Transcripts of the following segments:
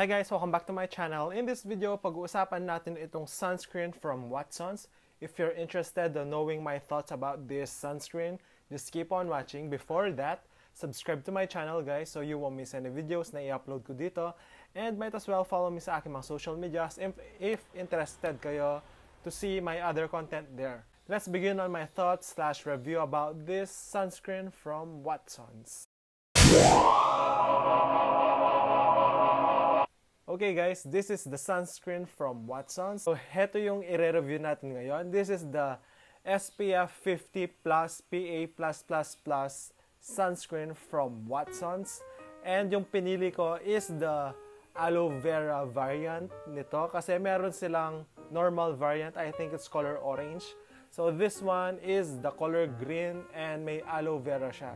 Hi guys! Welcome back to my channel. In this video, pag-uusapan natin itong sunscreen from Watsons. If you're interested in knowing my thoughts about this sunscreen, just keep on watching. Before that, subscribe to my channel guys so you won't miss any videos na i-upload ko dito. And might as well follow me sa aking mga social medias if, if interested kayo to see my other content there. Let's begin on my thoughts slash review about this sunscreen from Watsons. Okay guys, this is the sunscreen from Watsons. So, heto yung i-review natin ngayon. This is the SPF 50 plus PA+++ sunscreen from Watsons. And yung pinili ko is the aloe vera variant nito kasi meron silang normal variant. I think it's color orange. So this one is the color green and may aloe vera siya.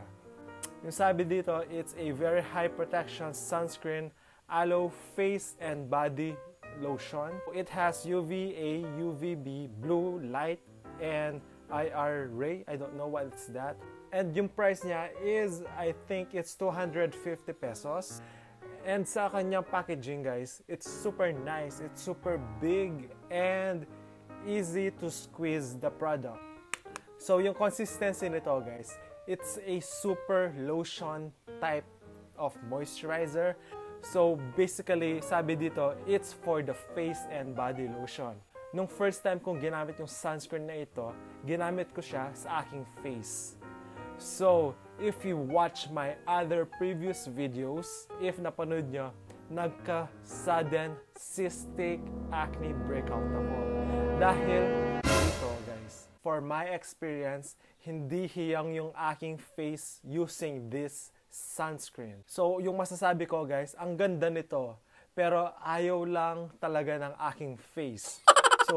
Yung sabi dito, it's a very high protection sunscreen aloe face and body lotion. It has UVA, UVB, blue light, and IR ray. I don't know what it's that. And yung price niya is, I think it's 250 pesos. And sa kanyang packaging, guys, it's super nice. It's super big and easy to squeeze the product. So, yung consistency nito, guys, it's a super lotion type of moisturizer. So, basically, sabi dito, it's for the face and body lotion. Nung first time kong ginamit yung sunscreen na ito, ginamit ko siya sa aking face. So, if you watch my other previous videos, if napanood nyo, nagka-sudden cystic acne breakout ako. Dahil dito, guys, for my experience, hindi hiyang yung aking face using this sunscreen. So, yung masasabi ko guys, ang ganda nito. Pero ayaw lang talaga ng aking face. So,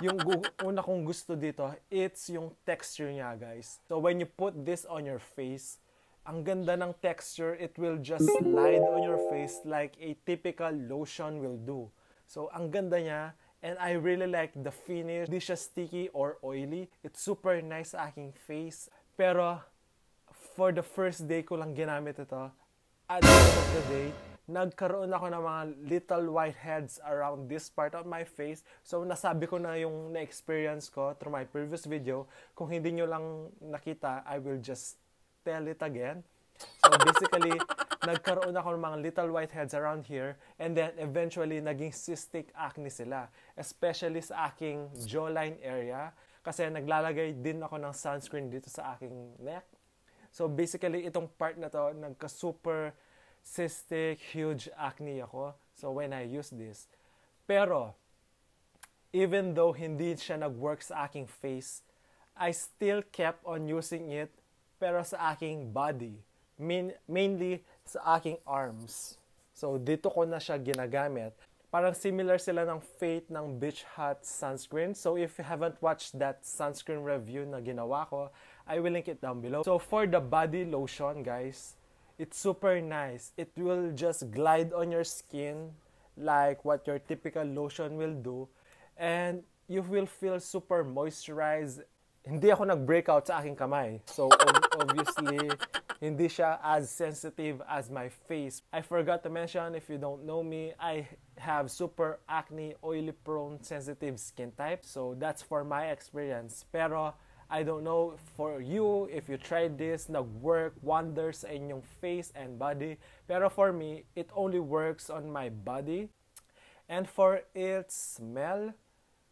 yung una kong gusto dito, it's yung texture niya guys. So, when you put this on your face, ang ganda ng texture, it will just slide on your face like a typical lotion will do. So, ang ganda niya. And I really like the finish. Hindi siya sticky or oily. It's super nice sa aking face. Pero, for the first day ko lang ginamit ito, at the end of the day, nagkaroon ako ng mga little whiteheads around this part of my face. So, nasabi ko na yung na-experience ko through my previous video. Kung hindi nyo lang nakita, I will just tell it again. So, basically, nagkaroon ako ng mga little whiteheads around here. And then, eventually, naging cystic acne sila. Especially sa aking jawline area. Kasi naglalagay din ako ng sunscreen dito sa aking neck So basically, itong part na to, nagka-super cystic, huge acne ako. So when I use this. Pero, even though hindi siya nag-work sa aking face, I still kept on using it pero sa aking body. Main, mainly sa aking arms. So dito ko na siya ginagamit. Parang similar sila ng fate ng Beach Hut sunscreen. So if you haven't watched that sunscreen review na ginawa ko, I will link it down below. So for the body lotion, guys, it's super nice. It will just glide on your skin like what your typical lotion will do. And you will feel super moisturized. Hindi ako nag-breakout sa aking kamay. So obviously, hindi siya as sensitive as my face. I forgot to mention, if you don't know me, I have super acne, oily prone, sensitive skin type. So that's for my experience. Pero I don't know for you if you tried this, nag-work wonders sa inyong face and body. Pero for me, it only works on my body. And for its smell,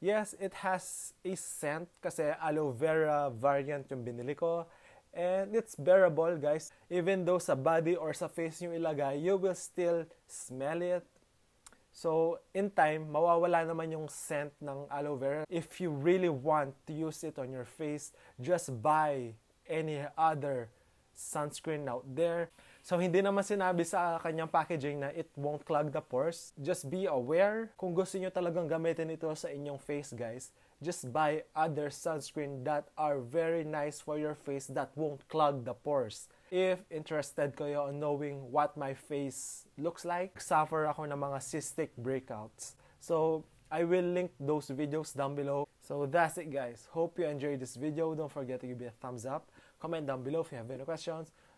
yes, it has a scent kasi aloe vera variant yung binili ko. And it's bearable, guys. Even though sa body or sa face yung ilagay, you will still smell it. So, in time, mawawala naman yung scent ng aloe vera. If you really want to use it on your face, just buy any other sunscreen out there. So, hindi naman sinabi sa kanyang packaging na it won't clog the pores. Just be aware. Kung gusto nyo talagang gamitin ito sa inyong face, guys, just buy other sunscreen that are very nice for your face that won't clog the pores. If interested kayo on knowing what my face looks like, suffer ako ng mga cystic breakouts. So, I will link those videos down below. So that's it guys. Hope you enjoyed this video. Don't forget to give it a thumbs up. Comment down below if you have any questions.